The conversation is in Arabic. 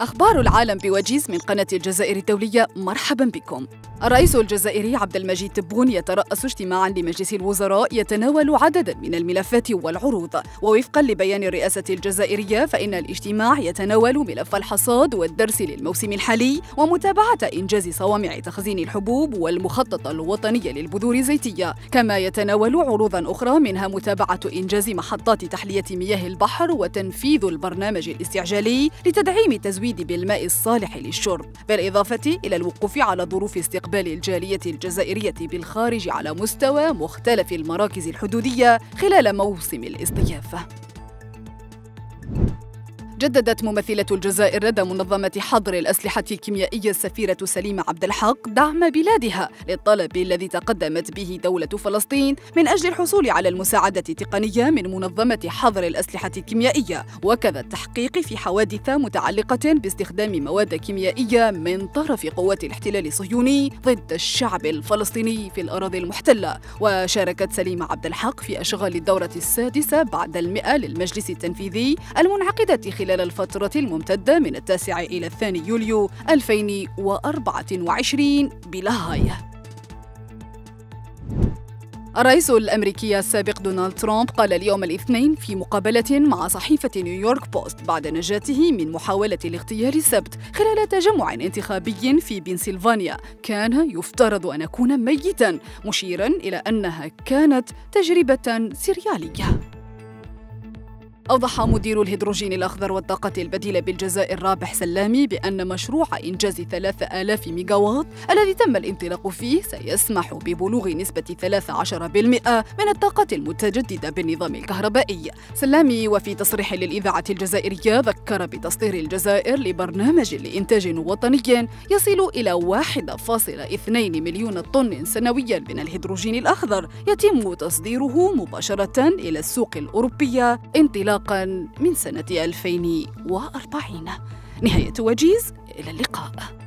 أخبار العالم بوجيز من قناة الجزائر الدولية مرحبا بكم. الرئيس الجزائري عبد المجيد تبون يترأس اجتماعا لمجلس الوزراء يتناول عددا من الملفات والعروض، ووفقا لبيان الرئاسة الجزائرية فإن الاجتماع يتناول ملف الحصاد والدرس للموسم الحالي ومتابعة إنجاز صوامع تخزين الحبوب والمخطط الوطني للبذور الزيتية، كما يتناول عروضا أخرى منها متابعة إنجاز محطات تحلية مياه البحر وتنفيذ البرنامج الاستعجالي لتدعيم تزويد التزويد بالماء الصالح للشرب بالإضافة إلى الوقوف على ظروف استقبال الجالية الجزائرية بالخارج على مستوى مختلف المراكز الحدودية خلال موسم الاصطياف. جددت ممثلة الجزائر لدى منظمة حظر الأسلحة الكيميائية السفيرة سليمة عبد الحق دعم بلادها للطلب الذي تقدمت به دولة فلسطين من أجل الحصول على المساعدة التقنية من منظمة حظر الأسلحة الكيميائية. وكذا التحقيق في حوادث متعلقة باستخدام مواد كيميائية من طرف قوات الاحتلال الصهيوني ضد الشعب الفلسطيني في الأراضي المحتلة. وشاركت سليمة عبد الحق في أشغال الدورة السادسة بعد المئة للمجلس التنفيذي المنعقدة خلال خلال الفترة الممتدة من التاسع إلى الثاني يوليو 2024 بلاهاي. الرئيس الأمريكي السابق دونالد ترامب قال اليوم الاثنين في مقابلة مع صحيفة نيويورك بوست بعد نجاته من محاولة الاغتيال السبت خلال تجمع انتخابي في بنسلفانيا. كان يفترض أن أكون ميتا مشيرا إلى أنها كانت تجربة سرياليه أوضح مدير الهيدروجين الأخضر والطاقة البديلة بالجزائر رابح سلامي بأن مشروع إنجاز 3000 ميجاوات الذي تم الانطلاق فيه سيسمح ببلوغ نسبة 13% من الطاقة المتجددة بالنظام الكهربائي. سلامي وفي تصريح للإذاعة الجزائرية ذكر بتصدير الجزائر لبرنامج لإنتاج وطني يصل إلى 1.2 مليون طن سنويا من الهيدروجين الأخضر. يتم تصديره مباشرة إلى السوق الأوروبية. انطلاقا انطلاقا من سنة 2040 نهاية وجيز إلى اللقاء.